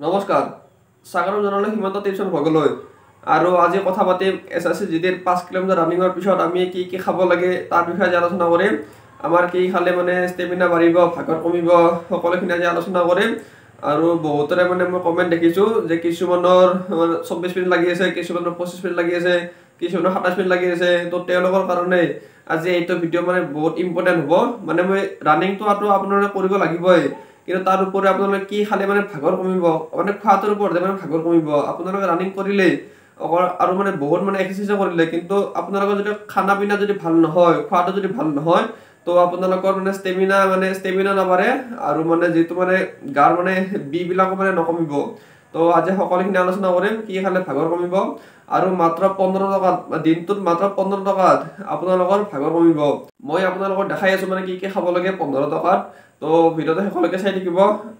নমস্কাৰ। স্বাগতম জনালোঁ হিমন্ত টিউশ্যন ভগলৈ। আৰু আজি কথা পাতিম এছ এছ চি জি ডিৰ পাঁচ কিলোমিটাৰ ৰানিঙৰ পিছত আমি কি কি খাব লাগে তাৰ বিষয়ে আজি আলোচনা কৰিম। আমাৰ কি খালে মানে ষ্টেমিনা বাঢ়িব ভাগৰ কমিব সকলোখিনি আজি আলোচনা কৰিম। আৰু বহুতৰে মানে মই কমেণ্ট দেখিছোঁ যে কিছুমানৰ মানে চৌব্বিছ মিনিট লাগি আছে কিছুমানৰ পঁচিছ মিনিট লাগি আছে কিছুমানৰ সাতাইছ মিনিট লাগি আছে। তো তেওঁলোকৰ কাৰণে আজি এইটো ভিডিঅ' মানে বহুত ইম্পৰ্টেণ্ট হ'ব। মানে মই ৰানিংটো আপোনালোকে কৰিব লাগিবই। কিন্তু তাৰ উপৰি আপোনালোকে কি খালে মানে ভাগৰ কমিব? মানে খোৱাটোৰ ওপৰতে মানে ভাগৰ কমিব। আপোনালোকে ৰানিং কৰিলেই অকল আৰু মানে বহুত মানে এক্সাৰচাইজো কৰিলে কিন্তু আপোনালোকৰ যদি খানা পিনা যদি ভাল নহয় খোৱাটো যদি ভাল নহয় তো আপোনালোকৰ মানে ষ্টেমিনা মানে ষ্টেমিনা নাবাঢ়ে আৰু মানে যিটো মানে গাৰ মানে বিবিলাকো মানে নকমিব। তো আজি সকলোখিনি আলোচনা কৰিম কি খালে ভাগৰ কমিব। আৰু মাত্ৰ পোন্ধৰ টকাত দিনটোত মাত্ৰ পোন্ধৰ টকাত আপোনালোকৰ ভাগৰ কমিব। মই আপোনালোকক দেখাই আছোঁ মানে কি কি খাব লাগে পোন্ধৰ টকাত। তো ভিডিঅ'টো শেষলৈকে চাই থাকিব।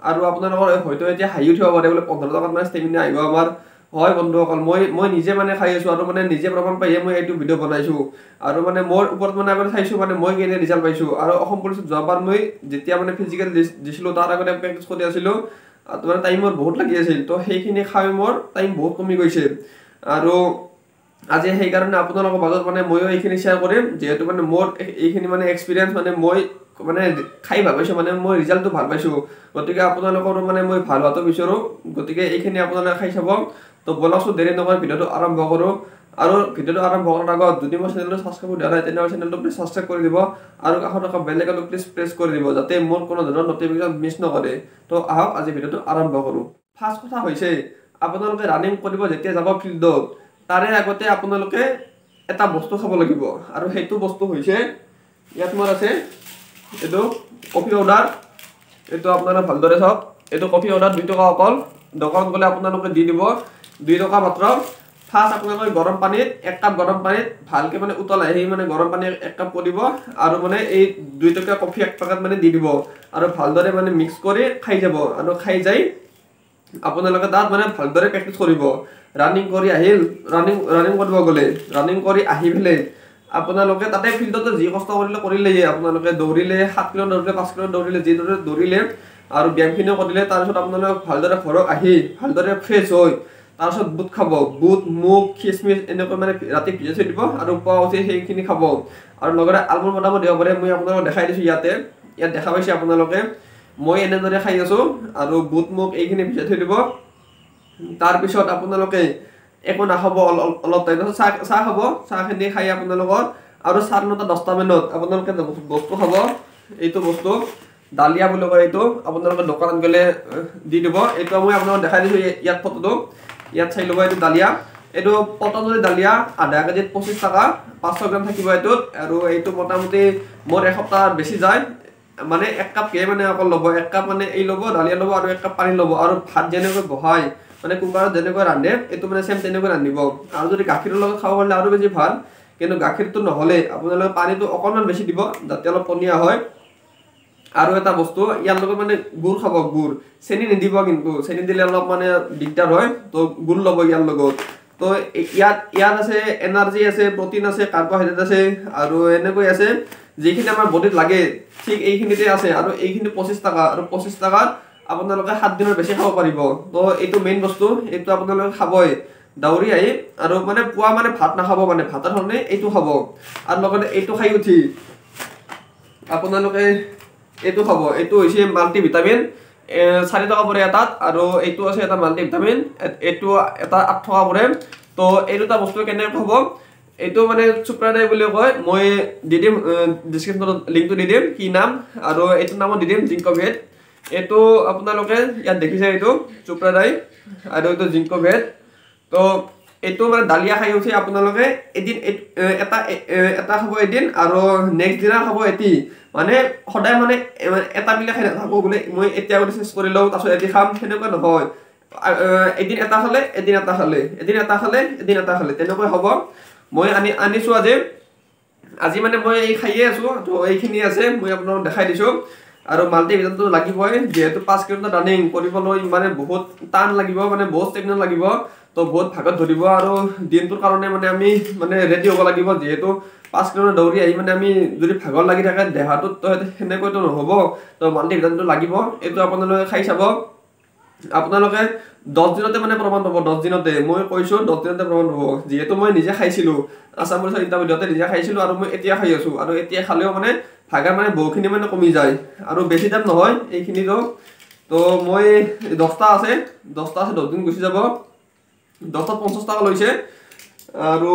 আৰু আপোনালোকৰ হয়তো এতিয়া হাঁহি উঠিব পাৰে বোলে পোন্ধৰ টকাত মানে ষ্টেমিনা আহিব আমাৰ। হয় বন্ধুসকল মই মই নিজে মানে খাই আছোঁ আৰু মানে নিজে প্ৰমাণ পাইহে মই এইটো ভিডিঅ' বনাইছোঁ। আৰু মানে মোৰ ওপৰত মানে আগতে চাইছোঁ মানে মই কেনে ৰিজাল্ট পাইছোঁ। আৰু অসম পুলিচত যোৱাবাৰ মই যেতিয়া মানে ফিজিকেল দিছিলোঁ তাৰ আগতে প্ৰেক্টিছ কৰি আছিলোঁ। মানে টাইম মোৰ বহুত লাগি আছিল। তো সেইখিনি খাই মোৰ টাইম বহুত কমি গৈছে। আৰু আজি সেইকাৰণে আপোনালোকৰ মাজত মানে ময়ো এইখিনি শ্বেয়াৰ কৰিম যিহেতু মানে মোৰ এইখিনি মানে এক্সপিৰিয়েঞ্চ মানে মই মানে খাই ভাল পাইছোঁ মানে মই ৰিজাল্টটো ভাল পাইছোঁ। গতিকে আপোনালোকৰো মানে মই ভাল হোৱাটো বিচাৰোঁ। গতিকে এইখিনি আপোনালোকে খাই চাব। তো বলকচোন দেৰি নকৰি ভিডিঅ'টো আৰম্ভ কৰোঁ। আৰু ভিডিঅ'টো আৰম্ভ কৰাৰ আগত যদি মোৰ চেনেলটো ছাবস্ক্ৰাইব দিয়া নাই তেনেহ'লে চেনেলটো প্লিজ ছাবস্ক্ৰাইব কৰি দিব আৰু কাষত থকা বেল আইকনটো প্লিজ প্ৰেছ কৰি দিব যাতে মোৰ কোনো ধৰণৰ নটিফিকেশ্যন মিছ নকৰে। তো আহক আজি ভিডিঅ'টো আৰম্ভ কৰোঁ। ফাৰ্ষ্ট কথা হৈছে আপোনালোকে ৰানিং কৰিব যেতিয়া যাব ফিল্ডত তাৰে আগতে আপোনালোকে এটা বস্তু খাব লাগিব। আৰু সেইটো বস্তু হৈছে ইয়াত মোৰ আছে এইটো কফি অৰ্ডাৰ এইটো আপোনালোকে ভালদৰে চাওক এইটো কফি অৰ্ডাৰ দুই টকা অকল। দোকানত গ'লে আপোনালোকে দি দিব। দুই টকা মাত্ৰ। ফাৰ্ষ্ট আপোনালোকে গৰম পানীত এক কাপ গৰম পানীত ভালকৈ মানে উতলাই সেই মানে গৰম পানী এক কাপ কৰিব আৰু মানে এই দুই টকীয়া কফি এক পেকেট মানে দি দিব আৰু ভালদৰে মানে মিক্স কৰি খাই যাব আৰু খাই যাই আপোনালোকে তাত মানে ভালদৰে প্ৰেক্টিছ কৰিব। ৰানিং কৰি আহিল ৰানিং ৰানিং কৰিব গ'লে ৰানিং কৰি আহি পেলাই আপোনালোকে তাতে ফিল্ডতে যি কষ্ট কৰিলে কৰিলেই আপোনালোকে দৌৰিলে সাত কিলো দৌৰিলে পাঁচ কিলো দৌৰিলে যিদৰে দৌৰিলে আৰু ব্যায়ামখিনিও কৰিলে তাৰপিছত আপোনালোকে ভালদৰে ঘৰত আহি ভালদৰে ফ্ৰেছ হৈ তাৰপিছত বুট খাব। বুট মুগ খিচমিচ এনেকৈ মানে ৰাতি ভিজাই থৈ দিব আৰু পুৱা উঠি সেইখিনি খাব। আৰু লগতে আলমণ্ড বনাব দিব পাৰে মই আপোনালোকক দেখাই দিছোঁ ইয়াতে। ইয়াত দেখা পাইছে আপোনালোকে। মই এনেদৰে খাই আছোঁ আৰু বুট মুগ এইখিনি ভিজাই থৈ দিব। তাৰপিছত আপোনালোকে একো নাখাব অলপ টাইম। চাহ চাহ খাব। চাহখিনি খাই আপোনালোকৰ। আৰু চাৰে নটা দহটা মানত আপোনালোকে বস্তু খাব এইটো বস্তু ডালিয়া বুলি কয় এইটো আপোনালোকে দোকানত গ'লে দি দিব। এইটো মই আপোনালোকক দেখাই দিছোঁ ইয়াত ফটোটো। ইয়াত চাই ল'ব এইটো ডালিয়া। এইটো পতঞ্জলি ডালিয়া আধা কেজিত পঁচিছ টকা পাঁচশ গ্ৰাম থাকিব এইটোত। আৰু এইটো মোটামুটি মোৰ এসপ্তাহ বেছি যায়। মানে এক কাপকে মানে অকল ল'ব। এক কাপ মানে এই ল'ব ডালিয়া ল'ব আৰু এক কাপ পানী ল'ব। আৰু ভাত যেনেকৈ বহাই মানে কুকাৰত যেনেকৈ ৰান্ধে এইটো মানে চেম তেনেকৈ ৰান্ধিব। আৰু যদি গাখীৰৰ লগত খাব পাৰিলে আৰু বেছি ভাল। কিন্তু গাখীৰটো নহ'লে আপোনালোকে পানীটো অকণমান বেছি দিব যাতে অলপ পনীয়া হয়। আৰু এটা বস্তু ইয়াৰ লগত মানে গুড় খাব গুড় চেনি নিদিব কিন্তু চেনি দিলে অলপ মানে দিগদাৰ হয় তো গুড় ল'ব ইয়াৰ লগত। তো ইয়াত ইয়াত আছে এনাৰ্জি আছে প্ৰটিন আছে কাৰ্বহাইড্ৰেট আছে আৰু এনেকৈ আছে যিখিনি আমাৰ বডিত লাগে ঠিক এইখিনিতে আছে আৰু এইখিনি পঁচিছ টকা আৰু পঁচিছ টকাত আপোনালোকে সাত দিনৰ বেছি খাব পাৰিব। তো এইটো মেইন বস্তু এইটো আপোনালোকে খাবই। দাউৰি আহি আৰু মানে পুৱা মানে ভাত নাখাব মানে ভাতৰ সলনি এইটো খাব। আৰু লগতে এইটো খাই উঠি আপোনালোকে এইটো খাব এইটো হৈছে মাল্টি ভিটামিন চাৰি টকা পৰে এটাত আৰু এইটো আছে এটা মাল্টি ভিটামিন এইটো এটা আঠ টকা পৰে। তো এই দুটা বস্তু কেনেকৈ হ'ব? এইটো মানে চুপ্ৰাডাই বুলি কয়। মই দি দিম ডিছক্ৰিপশ্যনত লিংকটো দি দিম কি নাম আৰু এইটো নামত দি দিম জিংকভেট এইটো আপোনালোকে ইয়াত দেখিছে এইটো চুপ্ৰাডাই আৰু এইটো জিংকভেট তো এইটো মানে ডালিয়া খাই উঠি আপোনালোকে এদিন এটা এটা খাব এদিন আৰু নেক্সট দিনা খাব এটি। মানে সদায় মানে এটা খাই নাথাকোঁ বোলে মই এতিয়া চেঞ্জ কৰি লওঁ তাৰপিছত এটি খাম সেনেকুৱা নহয়। এদিন এটা খালে এদিন এটা খালে এদিন এটা খালে এদিন এটা খালে তেনেকৈ হ'ব। মই আনি আনিছোঁ আজি। আজি মানে মই এই খায়ে আছোঁ এইখিনি আছে মই আপোনালোকক দেখাই দিছোঁ। আৰু মাল্টি ভিটামিনটো লাগিবই যিহেতু পাঁচ কিলোমিটাৰ ৰানিং কৰিবলৈ মানে বহুত টান লাগিব মানে বহুত ষ্টেমিনা লাগিব তো বহুত ভাগত ধৰিব আৰু দিনটোৰ কাৰণে মানে আমি মানে ৰেডি হ'ব লাগিব যিহেতু পাঁচ কিলোমিটাৰ দৌৰি আহি মানে আমি যদি ভাগৰ লাগি থাকে দেহাটোত তো সেনেকৈতো নহ'ব তো মাল্টি ভিটামিনটো লাগিব এইটো আপোনালোকে খাই চাব। আপোনালোকে দহ দিনতে মানে প্ৰমাণ পাব দহ দিনতে। মই কৈছোঁ দহ দিনতে প্ৰমাণ পাব। যিহেতু মই নিজে খাইছিলোঁ আছাম পুলিচৰ ইণ্টাৰভিউতে নিজে খাইছিলোঁ আৰু মই এতিয়া খাই আছোঁ। আৰু এতিয়া খালেও মানে ভাগাৰ মানে বহুখিনি মানে কমি যায়। আৰু বেছি দাম নহয় এইখিনিতো তো মই দহটা আছে দহটা আছে দহদিন গুচি যাব। দহটাত পঞ্চাছ টকা লৈছে। আৰু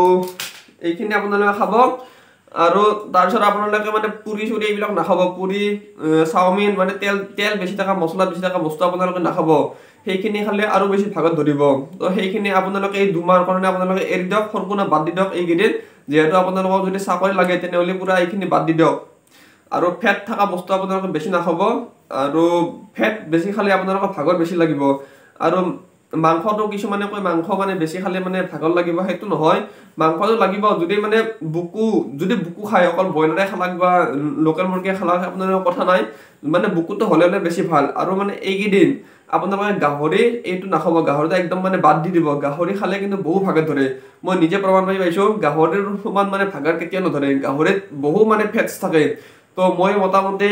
এইখিনি আপোনালোকে খাব। আৰু তাৰপিছত আপোনালোকে মানে পুৰি চুৰি এইবিলাক নাখাব। পুৰি চাওমিন মানে তেল তেল বেছি থকা মছলা বেছি থকা বস্তু আপোনালোকে নাখাব। সেইখিনি খালে আৰু বেছি ভাগত ধৰিব। তো সেইখিনি আপোনালোকে এই দুমাহৰ কাৰণে আপোনালোকে এৰি দিয়ক। সম্পূৰ্ণ বাদ দি দিয়ক এইকেইদিন। যিহেতু আপোনালোকক যদি চাকৰি লাগে তেনেহ'লে পূৰা এইখিনি বাদ দি দিয়ক। আৰু ফেট থকা বস্তু আপোনালোকে বেছি নাখাব আৰু ফেট বেছি খালে আপোনালোকৰ ভাগৰ বেছি লাগিব। আৰু মাংসটো কিছুমানে কয় মাংস মানে বেছি খালে মানে ভাগৰ লাগিব সেইটো নহয়। মাংসটো লাগিব যদি মানে বুকু যদি বুকু খায় অকল ব্ৰইলাৰে খালাক বা লোকেল মুৰ্গীয়ে খালাক আপোনালোকৰ কথা নাই। মানে বুকুটো হ'লে হ'লে বেছি ভাল। আৰু মানে এইকেইদিন আপোনালোকে গাহৰি এইটো নাখাব। গাহৰিটো একদম মানে বাদ দি দিব। গাহৰি খালে কিন্তু বহু ভাগত ধৰে। মই নিজে প্ৰমাণ পাই পাইছোঁ গাহৰিৰ সমান মানে ভাগাৰ কেতিয়াও নধৰে। গাহৰিত বহু মানে ফেটছ থাকে। তো মই মোটামুটি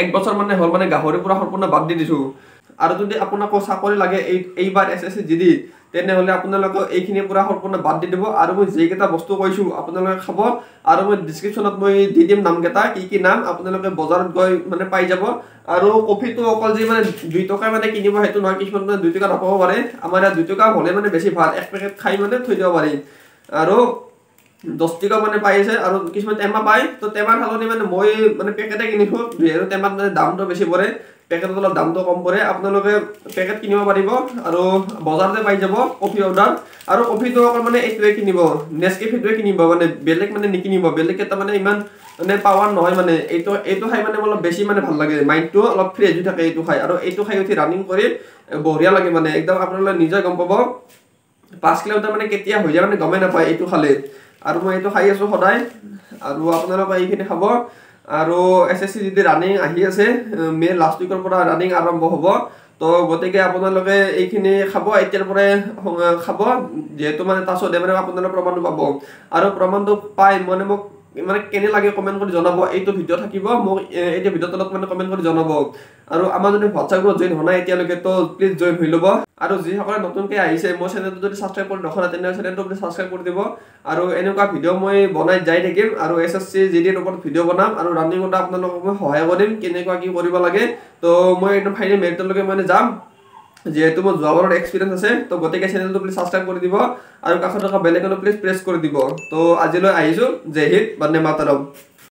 এক বছৰ মানে হ'ল মানে গাহৰি পূৰা সম্পূৰ্ণ বাদ দি দিছোঁ। আৰু যদি আপোনাকো চাকৰি লাগে এই এইবাৰ এছ এছ চি ডি তেনেহ'লে আপোনালোকে এইখিনি পূৰা সম্পূৰ্ণ বাদ দি দিব। আৰু মই যিকেইটা বস্তু কৈছোঁ আপোনালোকে খাব। আৰু মই ডিছক্ৰিপশ্যনত মই দি দিম নামকেইটা কি কি নাম আপোনালোকে বজাৰত গৈ মানে পাই যাব। আৰু কফিটো অকল যে মানে দুই টকা মানে কিনিব সেইটো নহয় কিছুমান মানে দুই টকা নাপাব পাৰে। আমাৰ ইয়াত দুই টকা হ'লে মানে বেছি ভাল এক পেকেট খাই মানে থৈ দিব পাৰি। আৰু দহ টকা মানে পাই আছে আৰু কিছুমান টেমা পায়। তো টেমাৰ সলনি মানে মই মানে পেকেটে কিনিছোঁ যিহেতু টেমাত মানে দামটো বেছি পৰে। পেকেটত অলপ দামটো কম পৰে। আপোনালোকে পেকেট কিনিব পাৰিব আৰু বজাৰতে পাই যাব কফি অৰ্ডাৰ। আৰু কফিটো অকল মানে এইটোৱে কিনিব। নেচকেফিটোৱে কিনিব। মানে বেলেগ মানে নিকিনিব। বেলেগ এটা মানে ইমান মানে পাৱাৰ নহয় মানে। এইটো এইটো খাই মানে অলপ বেছি মানে ভাল লাগে। মাইণ্ডটো অলপ ফ্ৰেছ হৈ থাকে এইটো খাই। আৰু এইটো খাই উঠি ৰানিং কৰি বঢ়িয়া লাগে মানে। একদম আপোনালোকে নিজে গম পাব। পাঁচ কিলোমিটাৰ মানে কেতিয়া হৈ যায় মানে গমেই নাপায় এইটো খালে। আৰু মই এইটো খাই আছোঁ সদায়। আৰু আপোনালোকে এইখিনি খাব। আৰু এছ এছ চি যদি ৰানিং আহি আছে মে' লাষ্ট উইকৰ পৰা ৰানিং আৰম্ভ হ'ব। তো গতিকে আপোনালোকে এইখিনি খাব এতিয়াৰ পৰাই খাব। যিহেতু মানে তাৰপিছতে মানে আপোনালোকে প্ৰমাণটো পাব। আৰু প্ৰমাণটো পাই মানে মোক মানে কেনে লাগে কমেণ্ট কৰি জনাব এইটো ভিডিঅ' থাকিব মোক এইটো ভিডিঅ'ৰ তলত মানে কমেণ্ট কৰি জনাব। আৰু আমাৰ যদি হোৱাটছআপ গ্ৰুপত জইন হোৱা নাই এতিয়ালৈকে তো প্লিজ জইন হৈ ল'ব। আৰু যিসকলে নতুনকৈ আহিছে মোৰ চেনেলটো যদি ছাবস্ক্ৰাইব কৰি নকৰা তেনেহ'লে চেনেলটো আপুনি ছাবস্ক্ৰাইব কৰি দিব। আৰু এনেকুৱা ভিডিঅ' মই বনাই যাই থাকিম আৰু এছ এছ চি জি ডিৰ ওপৰত ভিডিঅ' বনাম আৰু ৰানিঙত আপোনালোকক মই সহায় কৰিম কেনেকুৱা কি কৰিব লাগে। তো মই একদম ফাইনেল মেৰিটলৈকে মানে যাম। যিহেতু মোৰ যোৱাবাৰৰ এক্সপিৰিয়েঞ্চ আছে তো গতিকে চেনেলটো প্লিজ ছাবস্ক্ৰাইব কৰি দিব আৰু কাষত থকা বেলেগনো প্লিজ প্ৰেছ কৰি দিব। তো আজিলৈ আহিছোঁ জয় হিন্দ বন্দে মাতৰম।